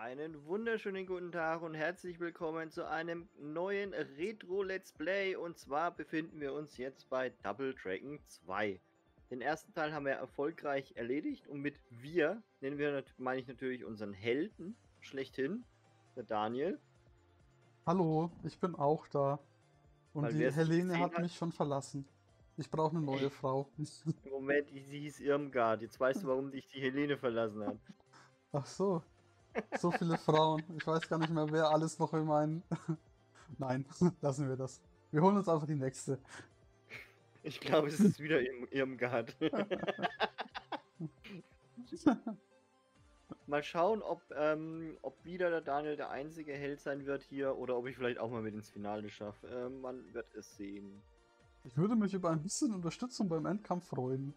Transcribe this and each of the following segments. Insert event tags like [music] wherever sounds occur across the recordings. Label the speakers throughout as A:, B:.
A: Einen wunderschönen guten Tag und herzlich willkommen zu einem neuen Retro Let's Play. Und zwar befinden wir uns jetzt bei Double Dragon 2. Den ersten Teil haben wir erfolgreich erledigt und mit wir nennen wir, meine ich natürlich unseren Helden schlechthin, der Daniel.
B: Hallo, ich bin auch da. Und
A: Weil
B: die Helene hat
A: hat-
B: mich schon verlassen. Ich brauche eine neue? [laughs] Frau.
A: Moment, sie hieß Irmgard. Jetzt weißt du, warum dich die Helene verlassen hat.
B: Ach so. So viele Frauen. Ich weiß gar nicht mehr, wer alles noch in meinen. [laughs] Nein, [laughs] lassen wir das. Wir holen uns einfach die nächste.
A: Ich glaube, es ist wieder Irm Irmgard. [laughs] mal schauen, ob, ähm, ob wieder der Daniel der einzige Held sein wird hier oder ob ich vielleicht auch mal mit ins Finale schaffe. Ähm, man wird es sehen.
B: Ich würde mich über ein bisschen Unterstützung beim Endkampf freuen.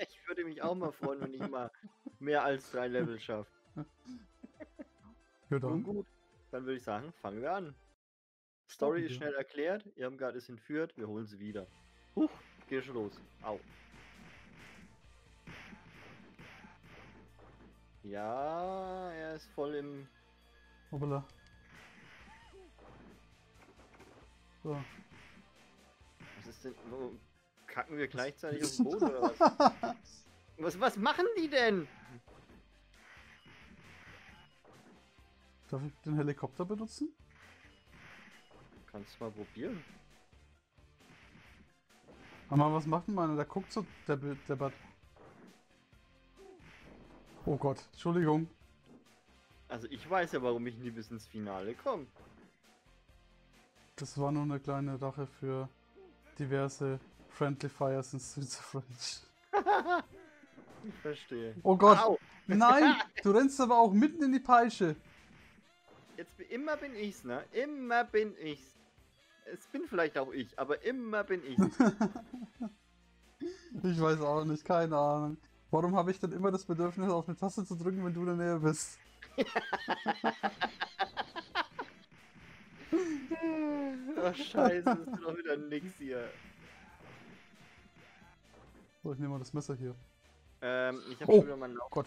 A: Ich würde mich auch mal freuen, wenn ich mal mehr als drei Level schaffe.
B: Ja,
A: Nun
B: dann.
A: gut, dann würde ich sagen, fangen wir an. Story
B: Starten
A: ist schnell erklärt, Irmgard ist entführt, wir holen sie wieder. Huch, geht schon los. Au. Ja, er ist voll im.
B: Hoppala. So.
A: Was ist denn. Wo, kacken wir gleichzeitig [laughs] auf den Boden oder was? [laughs] was? Was machen die denn?
B: Darf ich den Helikopter benutzen?
A: Kannst du mal probieren.
B: Aber was macht denn meiner? Der guckt so der deppert. Oh Gott, Entschuldigung.
A: Also ich weiß ja, warum ich nie bis ins Finale komme.
B: Das war nur eine kleine Rache für diverse Friendly Fires in Rage. [laughs]
A: Ich verstehe.
B: Oh Gott,
A: Au!
B: nein, [laughs] du rennst aber auch mitten in die Peitsche.
A: Jetzt immer bin ich's, ne? Immer bin ich's. Es bin vielleicht auch ich, aber immer bin ich's. [laughs]
B: Ich weiß auch nicht, keine Ahnung. Warum habe ich denn immer das Bedürfnis, auf eine Taste zu drücken, wenn du in der Nähe bist?
A: Ach [laughs] scheiße, das ist doch wieder nix hier.
B: So, ich nehme mal das Messer hier.
A: Ähm, ich habe
B: Oh,
A: schon wieder meinen
B: Gott.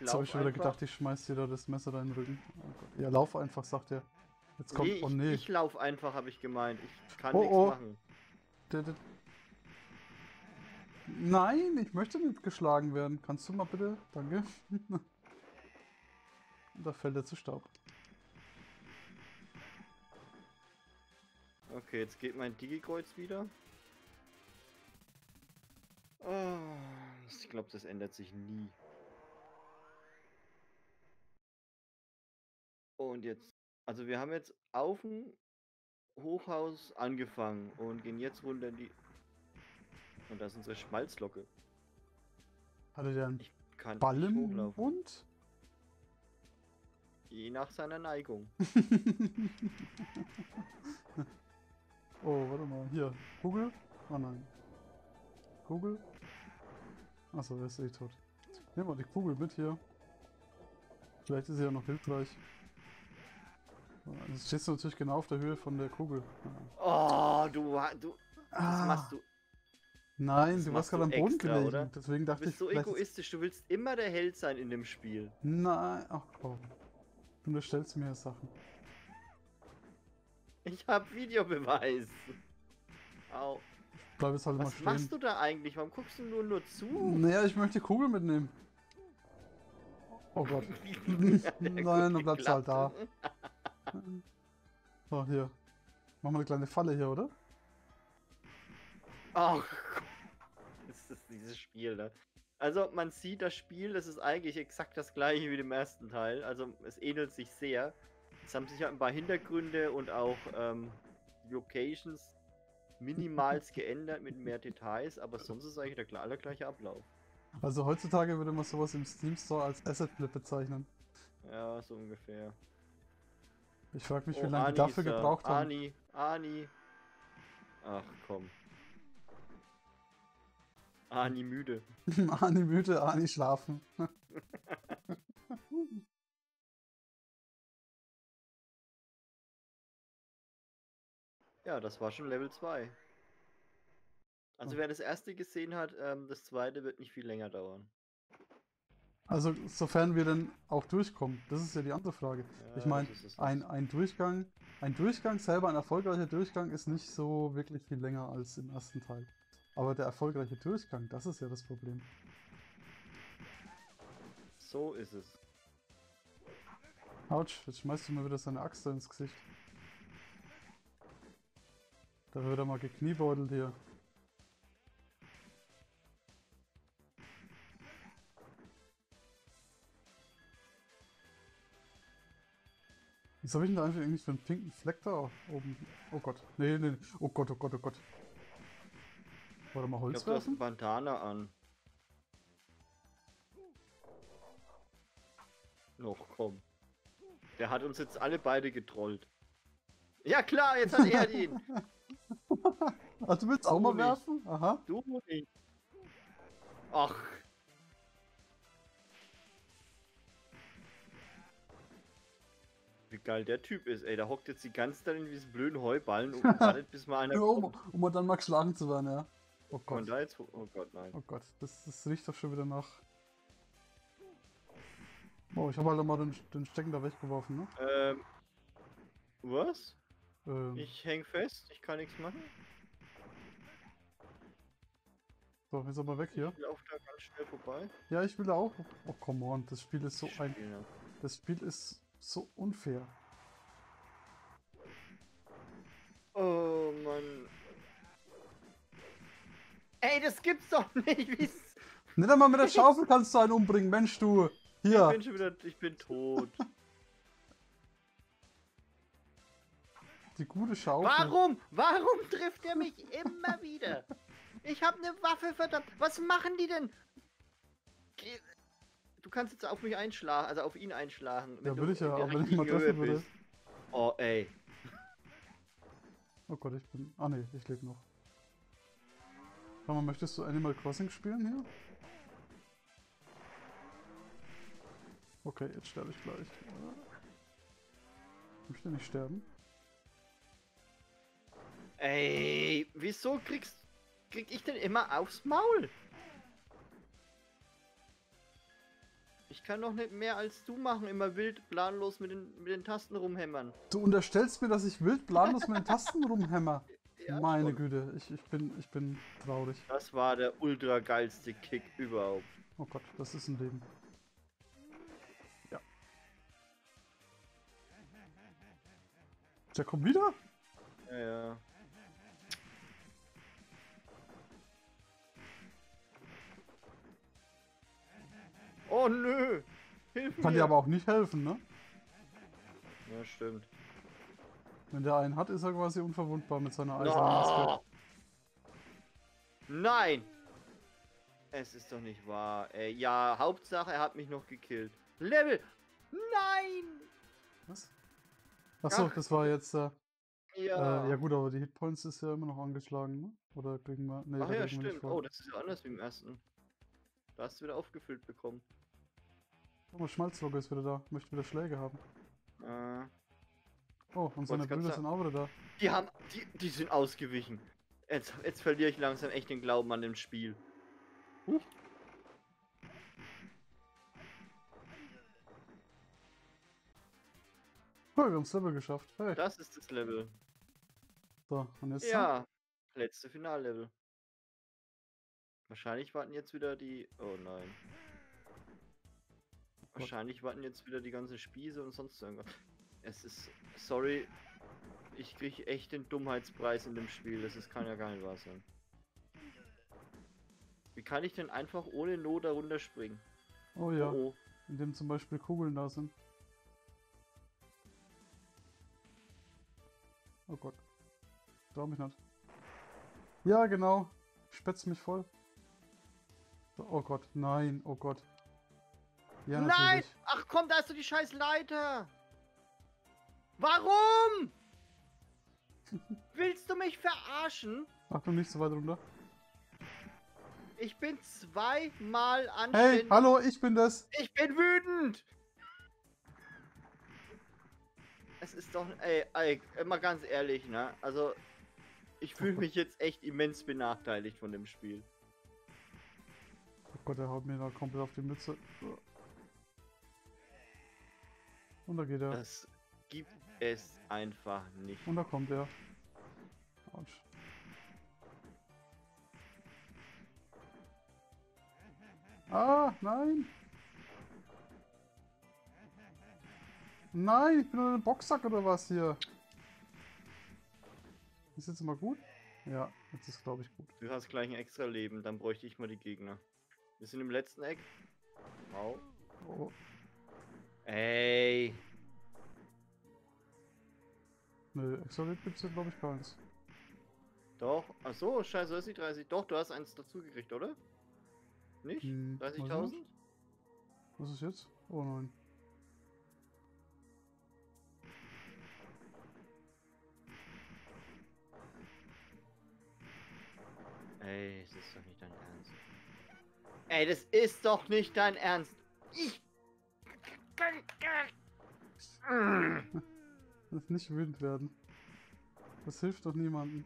B: Jetzt habe ich schon wieder gedacht, ich schmeiß dir da das Messer da in den Rücken. Oh. Ja, lauf einfach, sagt er. Jetzt kommt.
A: nee,
B: oh
A: ich,
B: nee.
A: ich lauf einfach, habe ich gemeint. Ich kann
B: Oh,
A: nichts
B: oh.
A: machen.
B: Der- der- Nein, ich möchte nicht geschlagen werden. Kannst du mal bitte? Danke. [laughs] Da fällt er zu Staub.
A: Okay, jetzt geht mein Digi-Kreuz wieder. Oh, ich glaube, das ändert sich nie. Und jetzt, also wir haben jetzt auf dem Hochhaus angefangen und gehen jetzt runter in die. Und das ist unsere Schmalzlocke.
B: Hatte der einen Ball im. Mund?
A: Je nach seiner Neigung. [laughs]
B: oh, warte mal. Hier. Kugel? Oh nein. Kugel? Achso, er ist eh tot. Nehmen wir die Kugel mit hier. Vielleicht ist sie ja noch hilfreich. Jetzt stehst du natürlich genau auf der Höhe von der Kugel.
A: Oh, du, du, was
B: Ah,
A: machst du?
B: Nein,
A: das
B: du warst gerade am
A: du
B: Boden
A: extra,
B: gelegen.
A: oder?
B: Deswegen
A: Du
B: dachte
A: bist
B: ich,
A: so egoistisch, du willst immer der Held sein in dem Spiel.
B: Nein, ach komm. Du unterstellst mir Sachen.
A: Ich hab Videobeweis. Au.
B: Bleib jetzt halt mal
A: Was
B: stehen.
A: machst du da eigentlich? Warum guckst du nur, nur zu?
B: Naja, ich möchte die Kugel mitnehmen. Oh Gott. [laughs] [laughs]
A: Ja,
B: Nein, du bleibst halt da. So, hier. Machen wir eine kleine Falle hier, oder?
A: Ach, [laughs] das ist dieses Spiel, ne? Also, man sieht das Spiel, das ist eigentlich exakt das gleiche wie im ersten Teil. Also, es ähnelt sich sehr. Es haben sich ja ein paar Hintergründe und auch ähm, Locations minimals [laughs] geändert mit mehr Details, aber sonst ist eigentlich der gl- allergleiche Ablauf.
B: Also heutzutage würde man sowas im Steam Store als Asset Flip bezeichnen.
A: Ja, so ungefähr.
B: Ich frage mich, wie
A: Oh,
B: lange
A: Ani
B: die dafür
A: da.
B: gebraucht haben.
A: Ani, Ani. Ach komm. Ani müde. [laughs]
B: Ani müde, Ani schlafen. [laughs]
A: Ja, das war schon Level 2. Also
B: Oh.
A: wer das erste gesehen hat, ähm, das zweite wird nicht viel länger dauern.
B: Also, sofern wir dann auch durchkommen, das ist ja die andere Frage.
A: Ja,
B: ich meine, ein, ein Durchgang, ein Durchgang selber, ein erfolgreicher Durchgang ist nicht so wirklich viel länger als im ersten Teil. Aber der erfolgreiche Durchgang, das ist ja das Problem.
A: So ist es.
B: Autsch, jetzt schmeißt du mir wieder seine Axt ins Gesicht. Da wird er mal gekniebeutelt hier. Was habe ich denn da eigentlich irgendwie für einen pinken Fleck da oben? Oh Gott. Nee, nee, nee. Oh Gott, oh Gott, oh Gott. Warte mal,
A: Ich
B: Holz
A: du hast
B: werfen?
A: ein Bandana an. Noch komm. Der hat uns jetzt alle beide getrollt. Ja klar, jetzt hat er ihn.
B: Ach, [laughs] du willst auch
A: Du
B: mal
A: nicht.
B: werfen? Aha.
A: Du nicht. Ach. Wie geil der Typ ist, ey. Der hockt jetzt die ganze Zeit in diesem blöden Heuballen und [laughs] wartet, bis mal einer
B: Ja, um, um dann mal geschlagen zu werden, ja. Oh
A: Und
B: Gott.
A: da jetzt. Oh Gott, nein.
B: Oh Gott, das, das riecht doch schon wieder nach. Oh, ich habe halt mal den, den Stecken da weggeworfen, ne?
A: Ähm. Was?
B: Ähm,
A: Ich häng fest, ich kann nichts machen.
B: so, jetzt aber weg hier.
A: Ich laufe da ganz schnell vorbei.
B: Ja, ich will da auch. Oh, come on, das Spiel ist so ein. Das Spiel ist so unfair.
A: Oh Mann. Ey, das gibt's doch [laughs] nicht. Wie's...
B: Nicht einmal mit der Schaufel kannst du einen umbringen, Mensch, du!
A: Ich
B: Hier!
A: bin schon wieder. Ich bin tot. [laughs]
B: Die gute Schaufel.
A: Warum? Warum trifft er mich immer wieder? [laughs] Ich habe eine Waffe, verdammt. Was machen die denn? Du kannst jetzt auf mich einschlagen, also auf ihn einschlagen.
B: Ja, will ich ja, aber wenn ich mal treffen
A: Höhe
B: würde.
A: bist. Oh, ey.
B: Oh Gott, ich bin. Ah ne, ich lebe noch. Sag mal, möchtest du Animal Crossing spielen hier? Okay, jetzt sterbe ich gleich. Ich möchte nicht sterben.
A: Ey, wieso kriegst krieg ich denn immer aufs Maul? Kann doch nicht mehr als du machen, immer wild planlos mit den, mit den Tasten rumhämmern.
B: Du unterstellst mir, dass ich wild planlos mit den Tasten rumhämmer. [laughs]
A: Ja,
B: Meine
A: schon.
B: Güte, ich, ich, bin, ich bin traurig.
A: Das war der ultra geilste Kick überhaupt.
B: Oh Gott, das ist ein Leben. Ja. Der kommt wieder?
A: Ja, ja. Oh nö! Hilf
B: Kann
A: mir!
B: dir aber auch nicht helfen, ne?
A: Ja, stimmt.
B: Wenn der einen hat, ist er quasi unverwundbar mit seiner eisernen Maske.
A: Nein! Es ist doch nicht wahr. Ey, ja, Hauptsache, er hat mich noch gekillt. Level! Nein!
B: Was? Achso,
A: Ach.
B: das war jetzt. Äh,
A: Ja.
B: äh, ja gut, aber die Hitpoints ist ja immer noch angeschlagen, ne? Oder kriegen wir. Nee,
A: Ach ja, stimmt. Oh, das ist ja anders wie im ersten. Da hast du wieder aufgefüllt bekommen.
B: Oh, Schmalzlogger ist wieder da. Möchte wieder Schläge haben.
A: Äh,
B: Oh, und seine Brüder sind auch wieder da.
A: die haben. Die, die sind ausgewichen. Jetzt, jetzt verliere ich langsam echt den Glauben an dem Spiel. Huch.
B: Oh, wir haben das Level geschafft. Hey.
A: Das ist das Level.
B: So, und jetzt.
A: Ja, letzte Finallevel. Wahrscheinlich warten jetzt wieder die. Oh nein. Wahrscheinlich warten jetzt wieder die ganzen Spieße und sonst irgendwas. Es ist. Sorry. Ich kriege echt den Dummheitspreis in dem Spiel. Das ist, kann ja gar nicht wahr sein. Wie kann ich denn einfach ohne Not da runterspringen?
B: Oh ja,
A: Oh,
B: in dem zum Beispiel Kugeln da sind. Oh Gott. Trau mich nicht. Ja, genau. Spätz mich voll. Oh Gott, nein, oh Gott. Ja,
A: Nein!
B: natürlich.
A: Ach komm, da ist doch die scheiß Leiter! Warum? [laughs] Willst du mich verarschen?
B: Achtung, nicht so weit runter.
A: Ich bin zweimal
B: Hey,
A: anständig.
B: hallo, ich bin das.
A: Ich bin wütend! Es ist doch. Ey, ey, mal ganz ehrlich, ne? Also. Ich fühle mich jetzt echt immens benachteiligt von dem Spiel.
B: Oh Gott, der haut mir da komplett auf die Mütze. Und da geht er.
A: Das gibt es einfach nicht.
B: Und da kommt er. Autsch. Ah, nein! Nein, ich bin nur ein Boxsack oder was hier? Ist jetzt mal gut? Ja, jetzt ist glaube ich gut.
A: Du hast gleich ein extra Leben, dann bräuchte ich mal die Gegner. Wir sind im letzten Eck. Au.
B: Oh,
A: Ey.
B: ne, extra Leben gibt's hier glaube ich keins.
A: Doch. Ach so, scheiße, das ist die 30. Doch, du hast eins dazugekriegt, oder? Nicht?
B: Hm, weiß
A: 30.000?
B: nicht. Was ist jetzt? Oh nein.
A: Ey, das ist doch nicht dein Ernst. Ey, das ist doch nicht dein Ernst. Ich.
B: Das nicht wütend werden. Das hilft doch niemandem.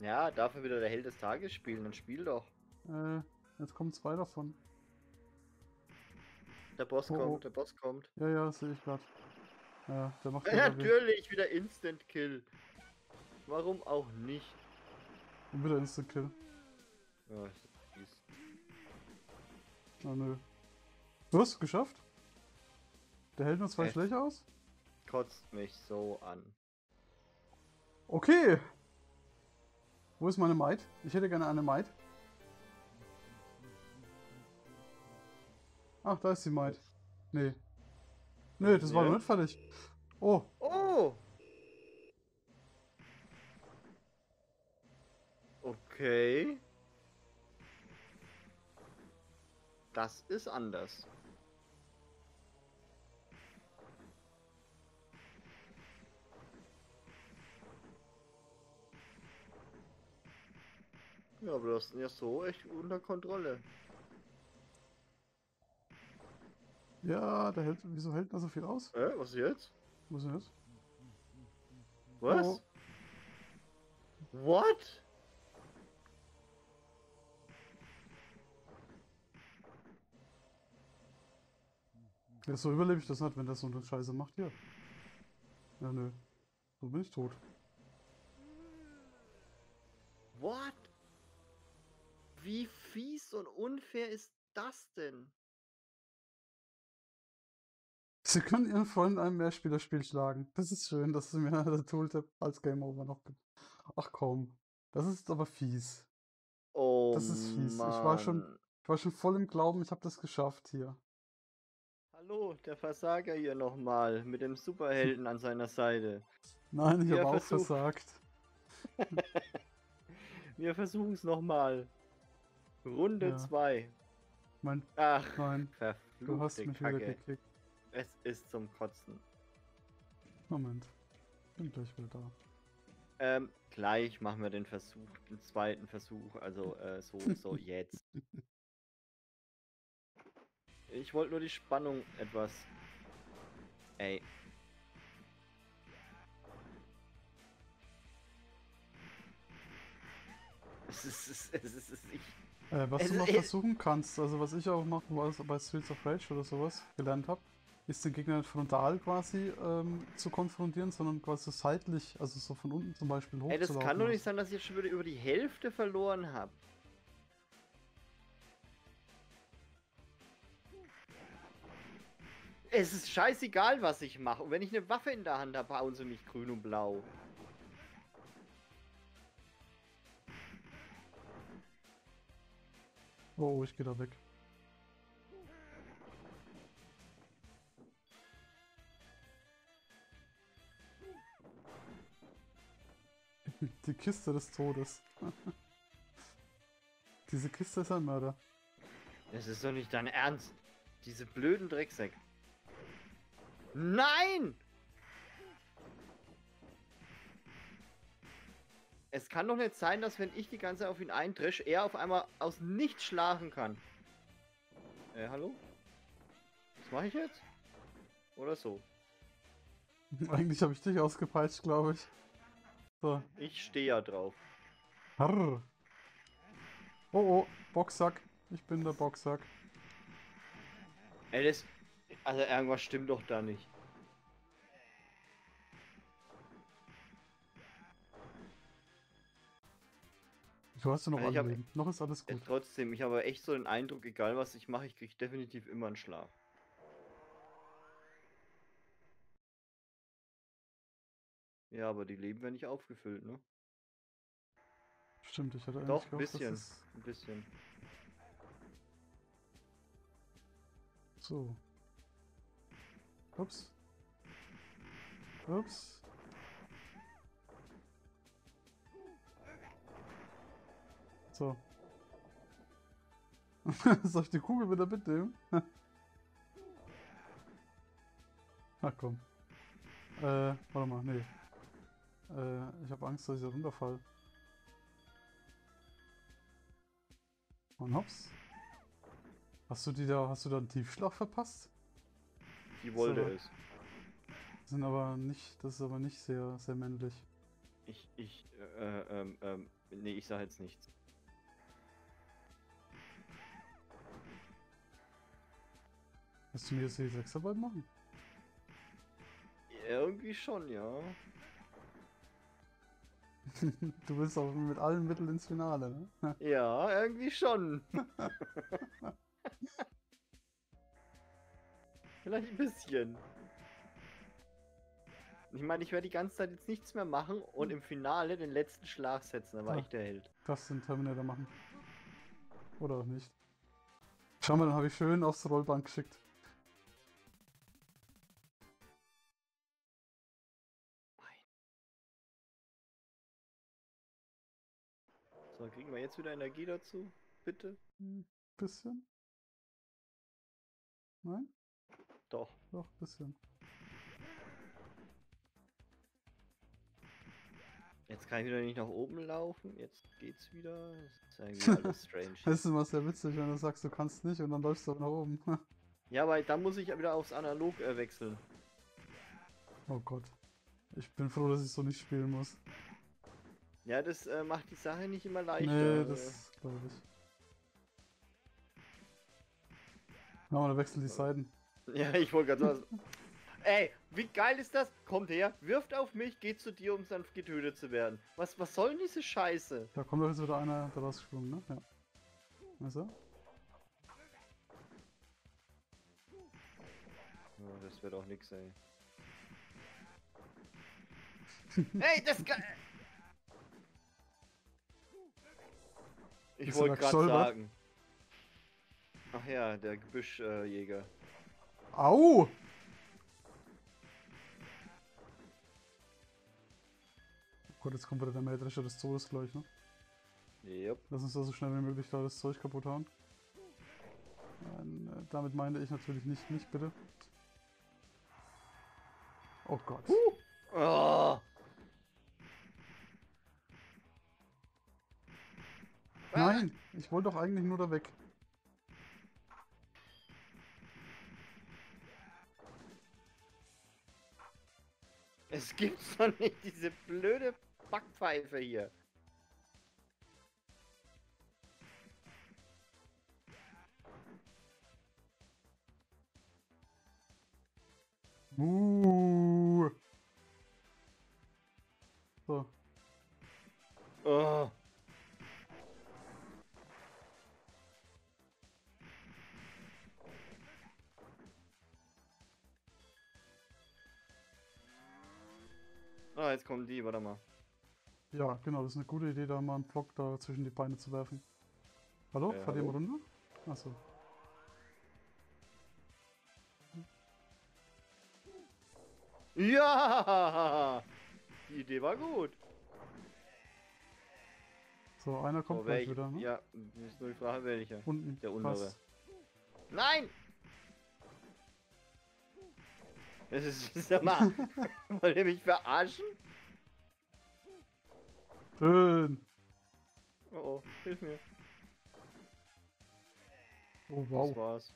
A: Ja, dafür wieder der Held des Tages spielen. Dann spiel doch.
B: Äh, jetzt kommen zwei davon.
A: Der Boss
B: Oh, oh.
A: kommt, der Boss kommt.
B: Ja, ja, das sehe ich gerade. Ja, der macht
A: Ja, natürlich, wieder Instant Kill. Warum auch nicht?
B: Und wieder Instant Kill.
A: Ja,
B: Ah, nö. Du hast es geschafft? Der hält nur zwei
A: Echt?
B: Schläge aus?
A: Kotzt mich so an.
B: Okay. Wo ist meine Maid? Ich hätte gerne eine Maid. Ach, da ist die Maid. Nee. Nee, das war
A: Ja.
B: noch nicht fertig. Oh,
A: Oh! Okay. Das ist anders. Ja, aber du hast ihn ja so echt unter Kontrolle.
B: ja, der hält. Wieso hält er so viel aus?
A: Äh, was jetzt?
B: Wo ist jetzt?
A: Was?
B: Oh.
A: What?
B: Ja, so überlebe ich das nicht, wenn der so eine Scheiße macht hier. Ja, nö. So bin ich tot.
A: What? Wie fies und unfair ist das denn?
B: Sie können Ihren Freund in einem Mehrspielerspiel schlagen. Das ist schön, dass Sie mir [laughs] der Tooltip als Game Over noch gibt. Ach komm. Das ist aber fies.
A: Oh
B: Das ist fies. Ich war schon-
A: Mann.
B: Ich war schon voll im Glauben, ich habe das geschafft hier.
A: Hallo, der Versager hier nochmal mit dem Superhelden an seiner Seite.
B: Nein, ich
A: Ja,
B: habe auch
A: versuch.
B: versagt. [laughs]
A: Wir versuchen es nochmal. Runde
B: Ja.
A: 2.
B: Mein,
A: Ach,
B: nein, du hast mich wieder
A: Kacke.
B: gekickt.
A: Es ist zum Kotzen.
B: Moment. Bin gleich wieder da.
A: Ähm, gleich machen wir den Versuch, den zweiten Versuch. Also, äh, so, so [laughs] jetzt. Ich wollte nur die Spannung etwas. Ey. Es ist, es ist, es ist, ich,
B: Äh, was du
A: es-
B: versuchen kannst, also was ich auch noch was bei Streets of Rage oder sowas gelernt habe, ist den Gegner nicht frontal quasi ähm, zu konfrontieren, sondern quasi seitlich, also so von unten zum Beispiel hoch
A: Ey, das kann doch nicht sein, dass ich jetzt schon wieder über die Hälfte verloren habe. Es ist scheißegal, was ich mache. Und wenn ich eine Waffe in der Hand habe, hauen sie mich grün und blau.
B: Oh, ich gehe da weg. [laughs] Die Kiste des Todes. [laughs] Diese Kiste ist ein Mörder.
A: Das ist doch nicht dein Ernst. Diese blöden Drecksäcke. Nein! Es kann doch nicht sein, dass wenn ich die ganze Zeit auf ihn eindresch, er auf einmal aus nichts schlagen kann. Äh, hallo? Was mache ich jetzt? Oder so? [laughs]
B: Eigentlich habe ich dich ausgepeitscht, glaube ich. So.
A: Ich stehe ja drauf.
B: Harr. Oh oh, Boxsack. Ich bin der Boxsack.
A: Ey, das. Also irgendwas stimmt doch da nicht.
B: Du hast ja noch
A: Also
B: anlegen. Noch ist alles gut.
A: trotzdem, ich habe echt so den Eindruck, egal was ich mache, ich kriege definitiv immer einen Schlaf. Ja, aber die Leben werden nicht aufgefüllt, ne?
B: Stimmt, ich hatte
A: Doch, ein bisschen. Ein bisschen.
B: so. Ups. Ups. So. [laughs] Soll ich die Kugel wieder mitnehmen? [laughs] Ach komm. Äh, warte mal, nee. Äh, ich habe Angst, dass ich da runterfall. Und hops. Hast du die da, hast du da einen Tiefschlag verpasst?
A: Die wollte
B: So.
A: es.
B: Sind aber nicht, das ist aber nicht sehr, sehr männlich.
A: Ich, ich, äh, ähm, ähm, nee, ich sag jetzt nichts.
B: Willst du mir jetzt die Sechsarbeit machen?
A: Irgendwie schon, ja. [laughs]
B: du willst auch mit allen Mitteln ins Finale, ne?
A: Ja, irgendwie schon. [laughs] [laughs] Vielleicht ein bisschen. Ich meine, ich werde die ganze Zeit jetzt nichts mehr machen und im Finale den letzten Schlag setzen, da war
B: Ah.
A: ich der Held.
B: Das den Terminator machen. Oder auch nicht. Schau mal, dann habe ich schön aufs Rollband geschickt.
A: So, kriegen wir jetzt wieder Energie dazu? Bitte?
B: Hm, Bisschen. Nein?
A: Doch.
B: Doch, bisschen.
A: Jetzt kann ich wieder nicht nach oben laufen. Jetzt geht's wieder. Das ist irgendwie [laughs] alles strange.
B: Das ist immer sehr witzig, wenn du sagst, du kannst nicht und dann läufst du nach oben. [laughs]
A: Ja, aber dann muss ich ja wieder aufs Analog äh, wechseln.
B: Oh Gott. Ich bin froh, dass ich so nicht spielen muss.
A: Ja, das äh, macht die Sache nicht immer leichter.
B: Nee,
A: äh.
B: das glaube ich. Ja, man wechselt die Seiten.
A: Ja, ich wollte gerade sagen. Ey, wie geil ist das? Kommt her, wirft auf mich, geht zu dir, um sanft getötet zu werden. Was, was soll denn diese Scheiße?
B: Da kommt doch jetzt wieder einer daraus gesprungen, ne? Ja. Also?
A: Oh, das wird auch nix, ey. [laughs] ey, das kann. Ich
B: du
A: wollte
B: da
A: gerade sagen. Ach ja, der Gebüschjäger. Äh.
B: Au! Oh Gott, jetzt kommt wieder der Mähdrescher des Todes gleich, ne?
A: Yep.
B: Lass uns da so schnell wie möglich da das Zeug kaputt hauen. Nein, äh, damit meine ich natürlich nicht mich, bitte. Oh Gott.
A: Oh.
B: Nein, ich wollte doch eigentlich nur da weg.
A: Es gibt's doch nicht, diese blöde Backpfeife hier.
B: Uh. So,
A: Oh. Ah, jetzt kommen die, warte mal.
B: ja, genau, das ist eine gute Idee, da mal einen Block da zwischen die Beine zu werfen. Hallo?
A: Ja,
B: Fahrt ihr mal runter? Achso.
A: Ja! Die Idee war gut.
B: So, einer kommt
A: Oh,
B: gleich wieder, ne?
A: Ja, ist nur die Frage, welcher.
B: Unten.
A: Der untere. Nein! Das ist, sag mal, [laughs] wollt ihr mich verarschen?
B: Schön.
A: Oh, oh, hilf mir.
B: Oh,
A: Das
B: wow.
A: war's.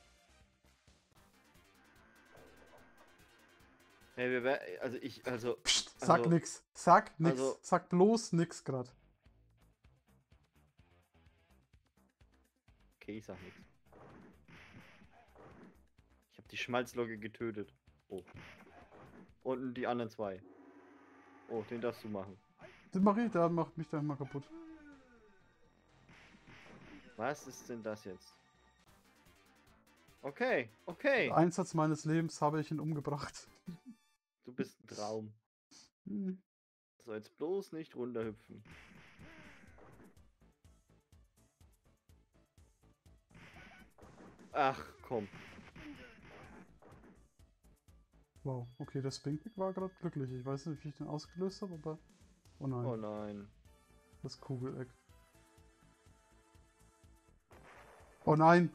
A: Hey, wir wär, also ich, also,
B: Psst, sag
A: Also-
B: nix. Sag nix.
A: also-
B: sag bloß nix grad.
A: okay, ich sag nichts. Hab die Schmalzlocke getötet. Oh. Und die anderen zwei. Oh, den darfst du machen.
B: Den mach ich, der macht mich dann mal kaputt.
A: Was ist denn das jetzt? Okay, okay.
B: Einsatz meines Lebens habe ich ihn umgebracht.
A: Du bist ein Traum.
B: Hm.
A: So, jetzt bloß nicht runterhüpfen. Ach, komm.
B: Wow, okay, der Spinkpick war gerade glücklich. Ich weiß nicht, wie ich den ausgelöst habe, aber. Oh nein,
A: Oh nein.
B: das Kugeleck. Oh nein!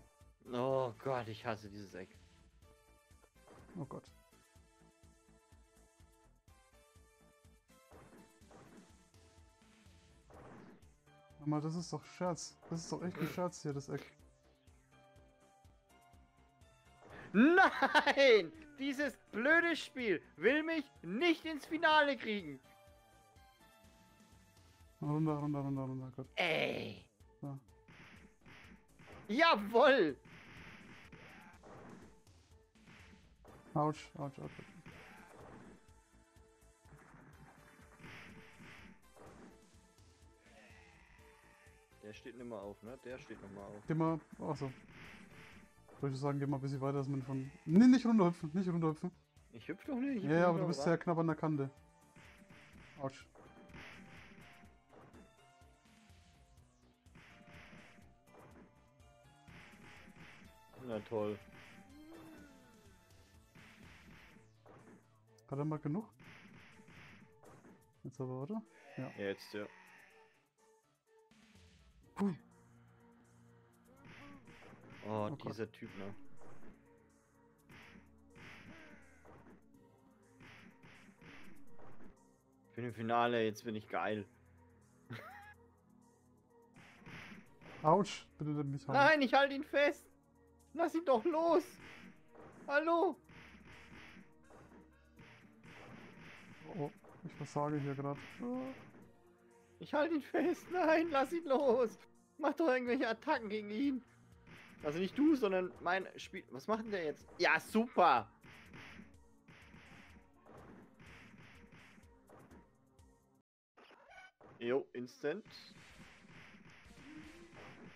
A: Oh Gott, ich hasse dieses Eck.
B: Oh Gott. Aber das ist doch Scherz. Das ist doch echt ein Scherz hier, das Eck.
A: Nein! Dieses blöde Spiel will mich nicht ins Finale kriegen.
B: Runter, runter, runter, runter, Gott.
A: Ey.
B: Ja.
A: Jawoll!
B: Autsch, autsch, autsch.
A: Der steht nicht mehr auf, ne? Der steht noch mal auf.
B: Geh mal. Achso. Soll ich sagen, geh mal ein bisschen weiter, dass man von. Nee, nicht runterhüpfen, nicht runterhüpfen.
A: Ich hüpf doch nicht. ich
B: Ja, ja, aber du bist sehr knapp an der Kante. Autsch.
A: Na toll.
B: Hat er mal genug? Jetzt aber, oder? Ja.
A: Jetzt, ja.
B: Puh.
A: Oh,
B: Oh Gott.
A: dieser Typ, ne? Ich bin im Finale, jetzt bin ich geil.
B: Autsch, bitte nicht haben.
A: Nein, ich halte ihn fest. Lass ihn doch los. Hallo.
B: Oh, ich versage hier gerade.
A: Ich halte ihn fest. Nein, lass ihn los. Mach doch irgendwelche Attacken gegen ihn. Also nicht du, sondern mein Spiel. Was macht denn der jetzt? Ja, super. Jo, instant.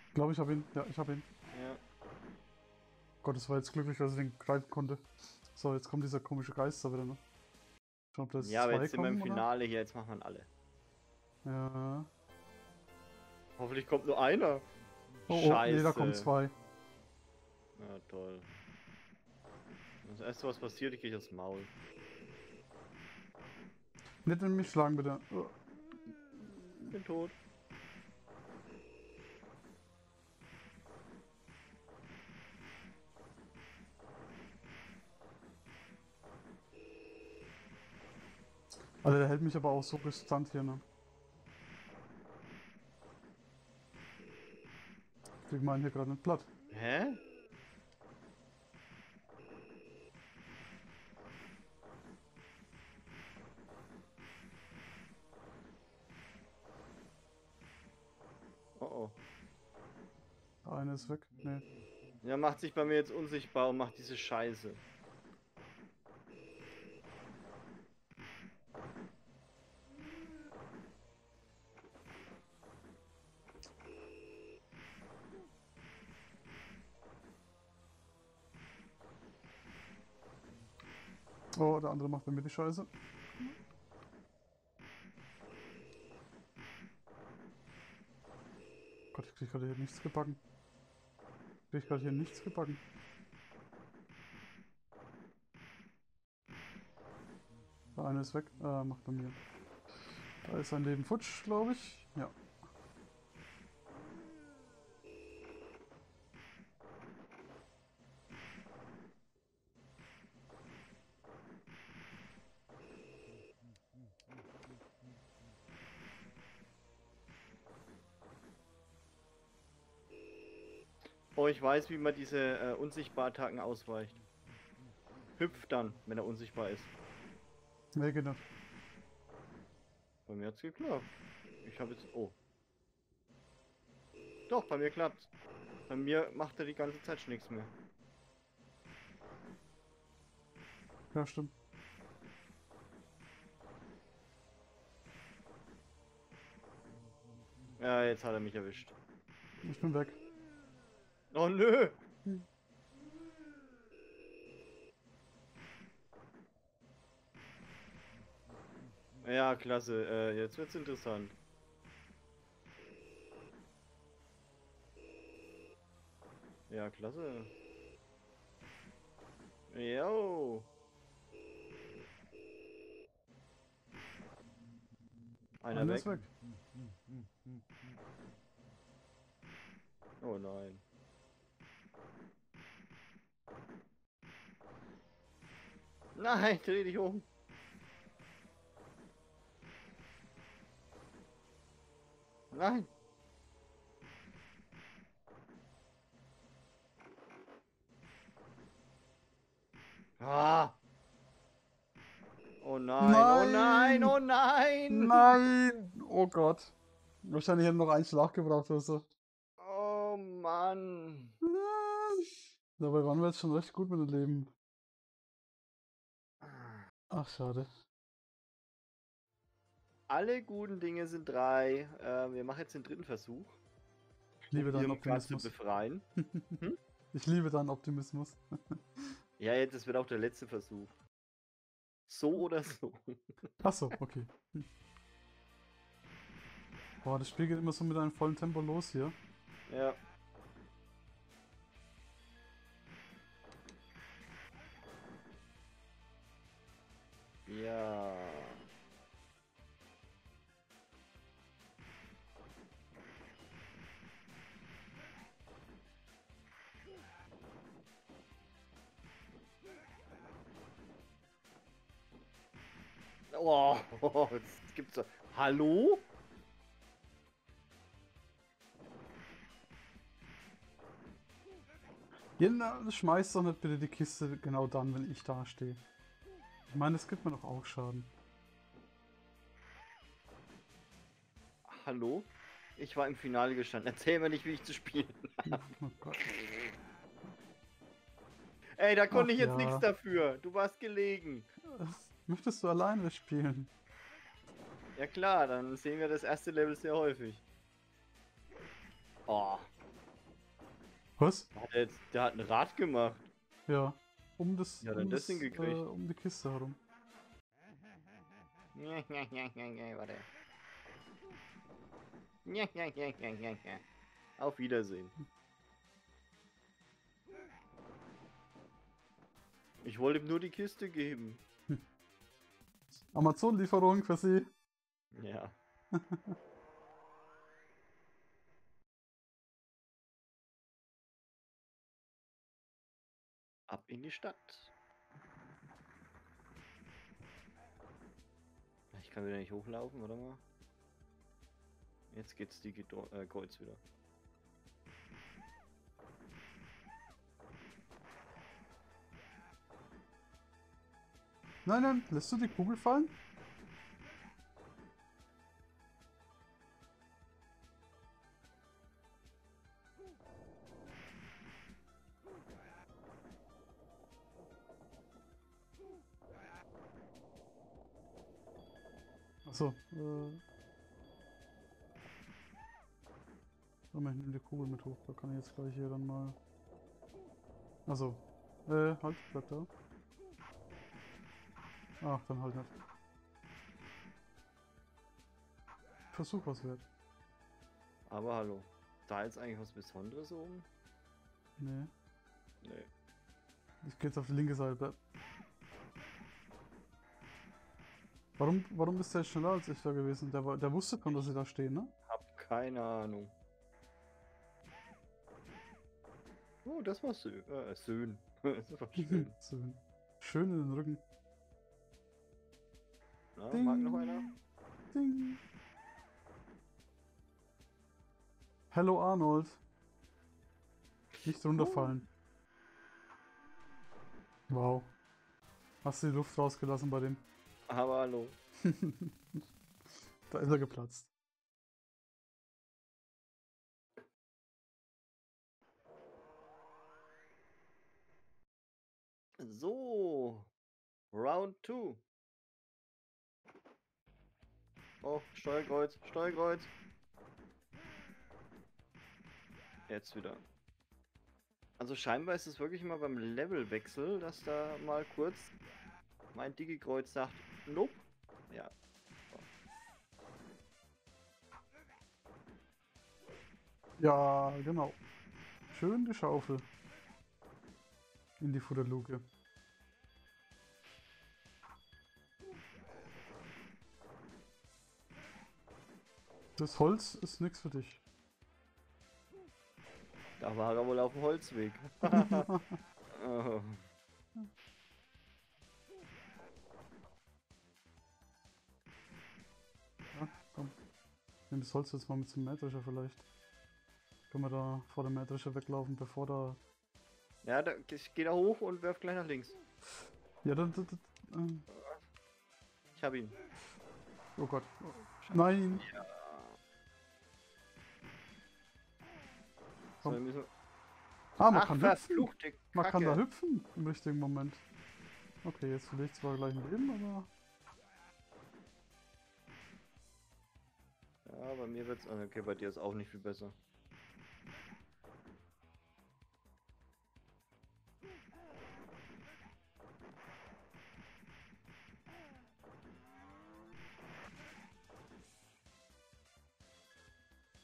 B: Ich glaube, ich habe ihn. Ja, ich habe ihn.
A: Ja.
B: Gott, es war jetzt glücklich, dass ich den greifen konnte. So, jetzt kommt dieser komische Geist da wieder, ne? Schauen, ob das
A: Ja, aber jetzt sind wir im
B: kommen, oder?
A: Finale hier. Jetzt machen wir alle.
B: Ja.
A: Hoffentlich kommt nur einer.
B: Oh, oh
A: Scheiße.
B: nee, da kommen zwei.
A: Na toll. Das erste, was passiert, ich gehe aufs Maul.
B: Nicht in mich schlagen, bitte. Oh.
A: Ich bin tot.
B: Alter, der hält mich aber auch so gestunt hier, ne? Ich krieg meinen hier gerade nicht platt.
A: Hä?
B: Eine ist weg. Nee.
A: Er macht sich bei mir jetzt unsichtbar und macht diese Scheiße.
B: Oh, der andere macht bei mir die Scheiße. Gott, ich krieg gerade hier nichts gebacken. Ich krieg gerade hier nichts gebacken. Der eine ist weg. Äh, macht bei mir. Da ist sein Leben futsch, glaube ich. Ja.
A: Ich weiß, wie man diese äh, Unsichtbar-Attacken ausweicht. Hüpft dann, wenn er unsichtbar ist.
B: Geht nicht.
A: Bei mir hat's geklappt. Ich habe jetzt. Oh. Doch, bei mir klappt's. Bei mir macht er die ganze Zeit schon nichts mehr.
B: Ja, stimmt.
A: Ja, jetzt hat er mich erwischt.
B: Ich bin weg.
A: Oh nö! Ja, klasse. Äh, jetzt wird's interessant. Ja, klasse. Jo. Einer weg.
B: weg.
A: Oh nein. Nein, dreh dich um. Nein. Ah. Oh nein, oh nein,
B: Nein.
A: oh nein.
B: Nein! Oh Gott. Wahrscheinlich hätte noch einen Schlag gebraucht oder so.
A: Oh Mann.
B: Dabei waren wir jetzt schon recht gut mit dem Leben. Ach, schade.
A: Alle guten Dinge sind drei. Äh, wir machen jetzt den dritten Versuch.
B: Ich liebe deinen
A: gerade zu
B: Optimismus.
A: befreien. [laughs]
B: Ich liebe deinen Optimismus. [laughs]
A: Ja, jetzt das wird auch der letzte Versuch. So oder so.
B: Achso, okay. Hm. Boah, das Spiel geht immer so mit einem vollen Tempo los hier.
A: Ja. Ja. Oh, [laughs] das gibt's doch. Hallo?
B: Ja, schmeiß doch nicht bitte die Kiste genau dann, wenn ich da stehe. Ich meine, das gibt mir doch auch Schaden.
A: Hallo? Ich war im Finale gestanden. Erzähl mir nicht, wie ich zu spielen. [laughs]
B: Oh Gott.
A: Ey, da konnte
B: Ach
A: ich jetzt
B: ja.
A: nichts dafür. Du warst gelegen.
B: Möchtest du alleine spielen?
A: Ja klar, dann sehen wir das erste Level sehr häufig. Oh,
B: Was?
A: hat er jetzt, der hat ein Rad gemacht.
B: Ja. Um das,
A: Ja,
B: um,
A: das
B: das,
A: hingekriegt.
B: äh, um die Kiste herum.
A: Warte. [laughs] Auf Wiedersehen. Ich wollte ihm nur die Kiste geben.
B: Amazon-Lieferung für sie.
A: Ja. [laughs] Ab in die Stadt. Ich kann wieder nicht hochlaufen, warte mal. Jetzt geht's die Gedo äh, Kreuz wieder.
B: Nein, nein, lässt du die Kugel fallen? Achso, äh. Ich nehme die Kugel mit hoch, da kann ich jetzt gleich hier dann mal. Also, äh, halt, bleib da. Ach, dann halt nicht. Versuch was wert.
A: Aber hallo. Da jetzt eigentlich was Besonderes oben?
B: Nee.
A: Nee.
B: Ich geh jetzt auf die linke Seite. bleib. Warum, warum ist der schneller als ich da gewesen? Der, der wusste schon, dass sie da stehen, ne?
A: Hab keine Ahnung. Oh, das war Sö äh, Söhn. [laughs] das war [laughs] schön.
B: schön in den Rücken.
A: Na, mag noch einer?
B: Ding. Hello Arnold. Nicht runterfallen. Wow. Hast du die Luft rausgelassen bei dem?
A: Aber hallo. [laughs]
B: Da ist er geplatzt.
A: So. Round 2. Oh, Steuerkreuz, Steuerkreuz. Jetzt wieder. Also scheinbar ist es wirklich immer beim Levelwechsel, dass da mal kurz mein Digi-Kreuz sagt, nope. Ja.
B: Ja, genau. Schön die Schaufel. In die Futterluke. Das Holz ist nichts für dich.
A: Da war er wohl auf dem Holzweg. [laughs] [laughs] oh.
B: Nimm das Holz jetzt mal mit zum Mähdrescher vielleicht. Können wir da vor dem Mähdrescher weglaufen, bevor da...
A: Ja, da, ich geh da hoch und werf gleich nach links.
B: Ja, dann... dann, dann äh.
A: Ich hab ihn.
B: Oh Gott. Nein!
A: Ja. So, müssen...
B: Ah, man
A: Ach,
B: kann hüpfen! Man kann da hüpfen im richtigen Moment. Okay, jetzt ich zwar gleich ein Leben, aber...
A: Ja, bei mir wird's. ah, Okay, bei dir ist auch nicht viel besser.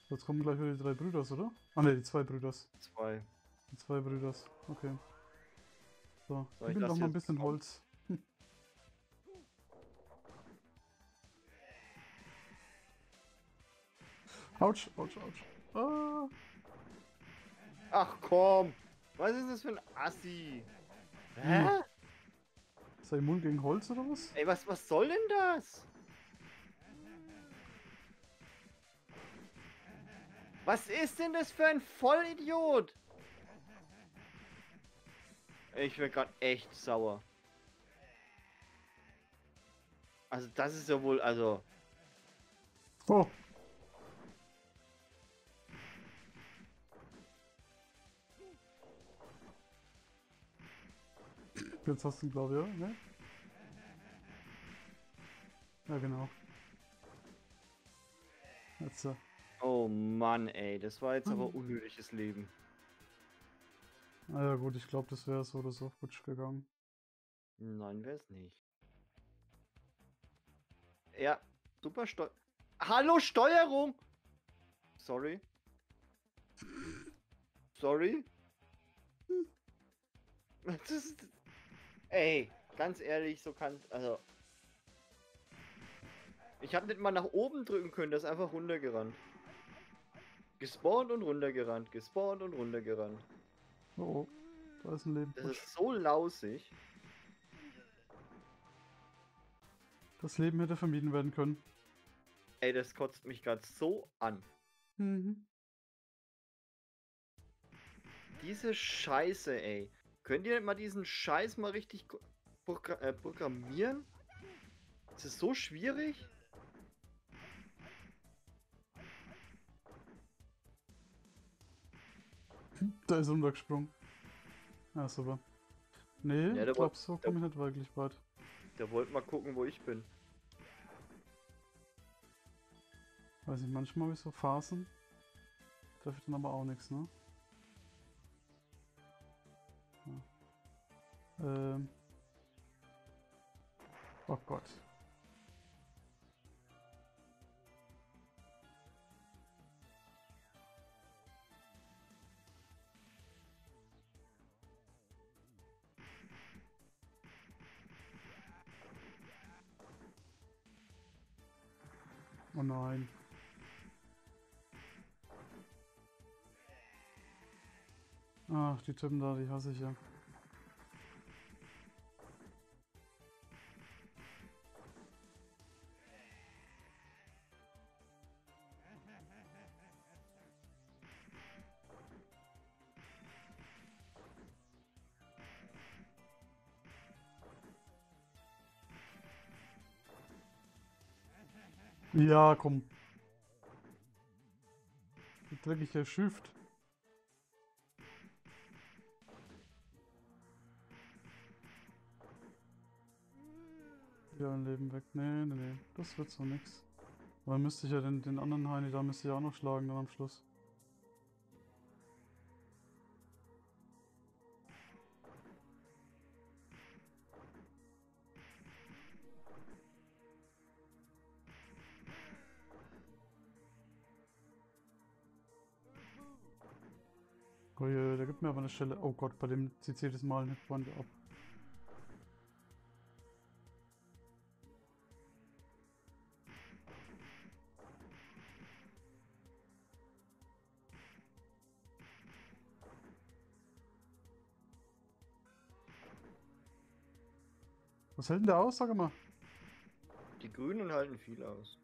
B: Jetzt kommen gleich wieder die drei Brüders, oder? Ah ne, die zwei Brüders.
A: Zwei.
B: Die zwei Brüders. Okay. So,
A: So,
B: gib
A: ich
B: ihm
A: lass
B: doch mal ein bisschen. Holz. Autsch, Autsch, Autsch. Ah,
A: Ach komm! Was ist das für ein Assi? Hä?
B: Hm. ist er immun gegen Holz oder was?
A: Ey, was, was soll denn das? Was ist denn das für ein Vollidiot? Ich bin gerade echt sauer. Also das ist ja wohl, also...
B: Oh! Jetzt hast du glaube ich, ja? Ne? Ja, genau. Jetzt, äh,
A: Oh Mann, ey, das war jetzt aber
B: Hm.
A: unnötiges Leben.
B: naja gut, ich glaube, das wäre so oder so futsch gegangen.
A: Nein, wär's nicht. Ja, super Steu... Hallo, Steuerung! Sorry. Sorry. [laughs] Das ist... Ey, ganz ehrlich, so kann... Also... Ich habe nicht mal nach oben drücken können, das ist einfach runtergerannt. Gespawnt und runtergerannt, gespawnt und runtergerannt.
B: Oh, oh. Da ist ein Leben.
A: Das ist so lausig.
B: Das Leben hätte vermieden werden können.
A: Ey, das kotzt mich gerade so an.
B: Mhm.
A: Diese Scheiße, ey. Könnt ihr mal diesen Scheiß mal richtig äh, programmieren? Ist es so schwierig?
B: Da ist er runtergesprungen. Ja, super. Nee,
A: Ja,
B: ich glaube,
A: wollt-
B: so komme ich nicht wirklich weit.
A: Der wollte mal gucken, wo ich bin.
B: Weiß nicht, manchmal habe ich so Phasen. Treffe ich dann aber auch nichts, ne? Ähm. Oh Gott. Oh nein. Ach, die Typen da, die hasse ich ja. Ja, komm. Dreckiger Shift. Hier ein Leben weg. Nee, nee, nee. Das wird so nix. Dann müsste ich ja den, den anderen Heini da müsste ich auch noch schlagen dann am Schluss. Oh je, der gibt mir aber eine Stelle. Oh Gott, bei dem zieht jedes Mal eine Wand ab. Was hält denn der aus, sag mal?
A: Die Grünen halten viel aus.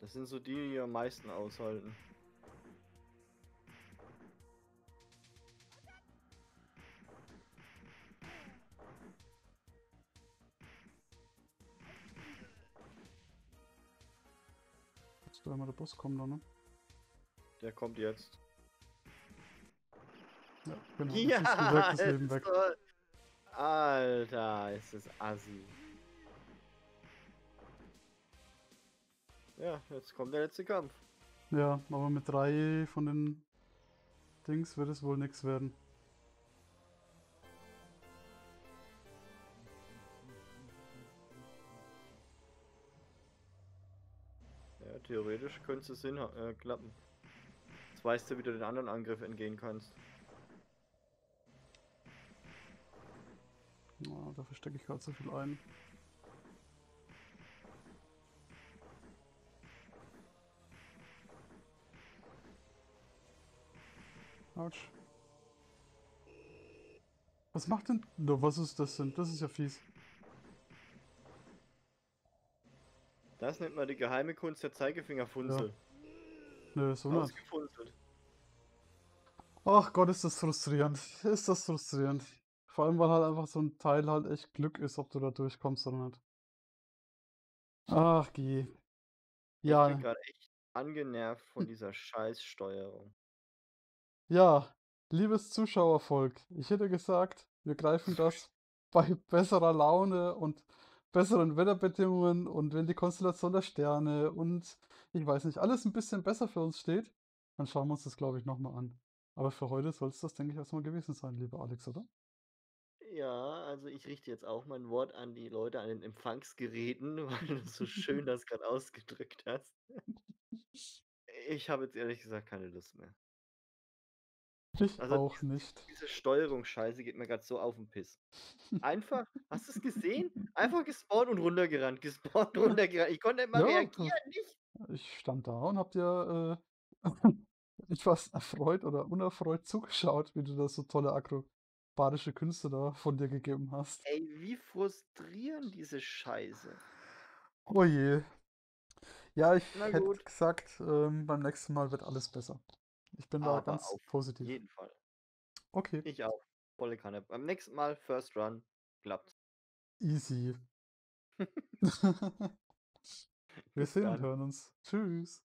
A: Das sind so die, die am meisten aushalten.
B: Jetzt soll mal der Boss kommen da, ne?
A: Der kommt jetzt.
B: Ja, genau. jetzt ist wie gesagt das
A: ist Alter, ist das assi. Ja, jetzt kommt der letzte Kampf.
B: Ja, aber mit drei von den Dings wird es wohl nichts werden.
A: Ja, theoretisch könnte es Sinn äh, klappen. Jetzt weißt du, wie du den anderen Angriff entgehen kannst.
B: Ja, dafür stecke ich gerade so viel ein. Autsch. Was macht denn... No, was ist das denn? Das ist ja fies.
A: Das nennt man die geheime Kunst der Zeigefingerfunzel.
B: Nö, so nicht. Ach Gott, ist das frustrierend. Ist das frustrierend. Vor allem, weil halt einfach so ein Teil halt echt Glück ist, ob du da durchkommst oder nicht. Ach, geh.
A: Ich
B: Ja,
A: bin gerade echt angenervt von dieser [laughs] Scheißsteuerung.
B: Ja, liebes Zuschauervolk, ich hätte gesagt, wir greifen das [laughs] bei besserer Laune und besseren Wetterbedingungen und wenn die Konstellation der Sterne und ich weiß nicht, alles ein bisschen besser für uns steht, dann schauen wir uns das, glaube ich, nochmal an. Aber für heute soll es das, denke ich, erstmal gewesen sein, lieber Alex, oder?
A: Ja, also ich richte jetzt auch mein Wort an die Leute an den Empfangsgeräten, [laughs] weil du so schön [laughs] das gerade ausgedrückt hast. Ich habe jetzt ehrlich gesagt keine Lust mehr.
B: Ich
A: Also
B: auch nicht.
A: Diese Steuerungsscheiße geht mir gerade so auf den Piss. Einfach, hast du es gesehen? Einfach gespawnt und runtergerannt, gespawnt und [laughs] runtergerannt. Ich konnte nicht mal
B: Ja,
A: reagieren, nicht.
B: Ich stand da und hab dir äh, [laughs] etwas erfreut oder unerfreut zugeschaut, wie du da so tolle akrobatische Künste da von dir gegeben hast.
A: Ey, wie frustrierend diese Scheiße.
B: Oh je. Ja, ich hätte
A: gut.
B: gesagt, ähm, beim nächsten Mal wird alles besser. Ich bin da
A: Aber
B: ganz
A: auf
B: positiv.
A: jeden Fall.
B: Okay,
A: Ich auch. Volle Kanne. Beim nächsten Mal First Run klappt.
B: easy. [laughs] Wir sehen und hören uns. Tschüss.